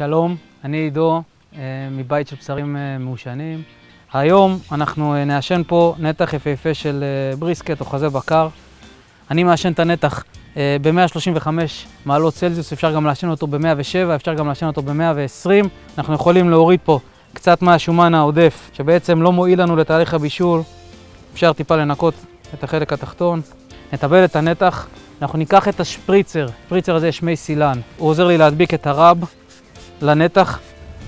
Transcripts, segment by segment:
שלום, אני עידו, אה, מבית של בשרים אה, מעושנים. היום אנחנו אה, נעשן פה נתח יפהפה של בריסקט או חזה בקר. אני מעשן את הנתח אה, ב-135 מעלות צלזיוס, אפשר גם לעשן אותו ב-107, אפשר גם לעשן אותו ב-120. אנחנו יכולים להוריד פה קצת מהשומן העודף, שבעצם לא מועיל לנו לתהליך הבישול. אפשר טיפה לנקות את החלק התחתון. נטבל את הנתח, אנחנו ניקח את השפריצר, שפריצר הזה יש מי סילן, הוא עוזר לי להדביק את הרב לנתח.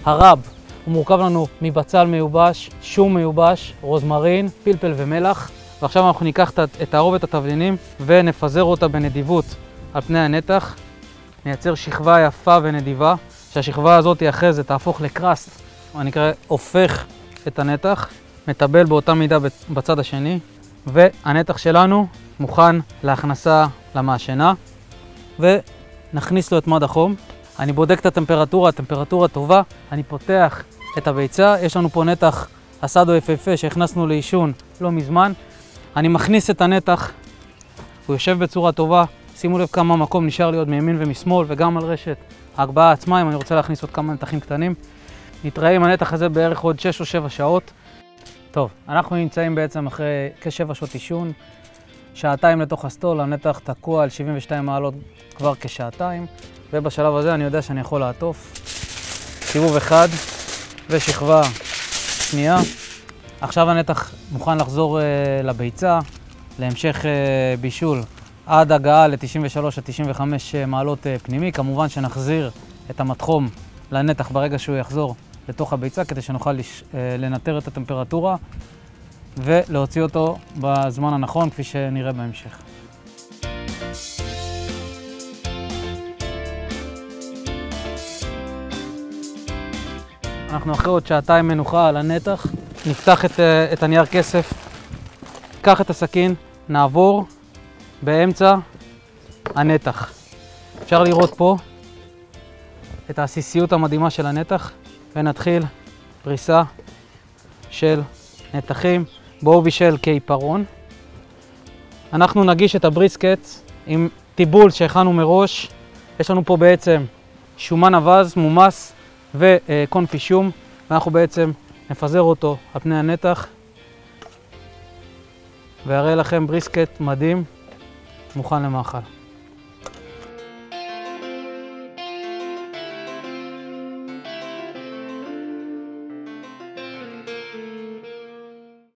הרב הוא מורכב לנו מבצל מיובש, שום מיובש, רוזמרין, פלפל ומלח. ועכשיו אנחנו ניקח את- תערובת התבלינים ונפזר אותה בנדיבות על פני הנתח. נייצר שכבה יפה ונדיבה, שהשכבה הזאת אחרי זה תהפוך לקראסט, אני אקרא הופך את הנתח, מטבל באותה מידה בצ- בצד השני, והנתח שלנו מוכן להכנסה למעשנה, ונכניס לו את מד החום. אני בודק את הטמפרטורה, הטמפרטורה טובה, אני פותח את הביצה, יש לנו פה נתח אסדו יפהפה שהכנסנו לעישון לא מזמן. אני מכניס את הנתח, הוא יושב בצורה טובה, שימו לב כמה מקום נשאר לי עוד מימין ומשמאל וגם על רשת ההגבהה עצמה, אם אני רוצה להכניס עוד כמה נתחים קטנים. נתראה עם הנתח הזה בערך עוד 6 או 7 שעות. טוב, אנחנו נמצאים בעצם אחרי כשבע שעות עישון, שעתיים לתוך הסטול, הנתח תקוע על 72 מעלות כבר כשעתיים, ובשלב הזה אני יודע שאני יכול לעטוף. סיבוב אחד ושכבה שנייה. עכשיו הנתח מוכן לחזור uh, לביצה, להמשך uh, בישול עד הגעה ל-93 עד 95 מעלות uh, פנימי. כמובן שנחזיר את המתחום לנתח ברגע שהוא יחזור לתוך הביצה, כדי שנוכל לש... uh, לנטר את הטמפרטורה ולהוציא אותו בזמן הנכון, כפי שנראה בהמשך. אנחנו אחרי עוד שעתיים מנוחה על הנתח, נפתח את, אה, את הנייר כסף, ניקח את הסכין, נעבור באמצע הנתח. אפשר לראות פה את העסיסיות המדהימה של הנתח, ונתחיל פריסה של נתחים בעובי של כעיפרון. אנחנו נגיש את הבריסקט עם טיבול שהכנו מראש. יש לנו פה בעצם שומן אבז מומס וקונפי שום, ואנחנו בעצם נפזר אותו על פני הנתח ואראה לכם בריסקט מדהים, מוכן למאכל.